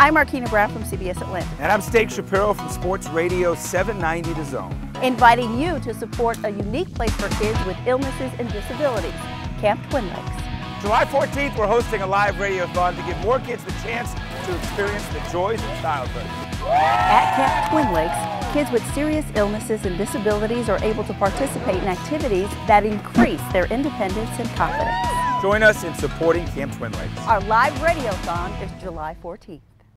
I'm Markina Brown from CBS Atlanta. And I'm Steak Shapiro from Sports Radio 790 The Zone. Inviting you to support a unique place for kids with illnesses and disabilities, Camp Twin Lakes. July 14th, we're hosting a live radiothon to give more kids the chance to experience the joys of childhood. At Camp Twin Lakes, kids with serious illnesses and disabilities are able to participate in activities that increase their independence and confidence. Join us in supporting Camp Twin Lakes. Our live radiothon is July 14th.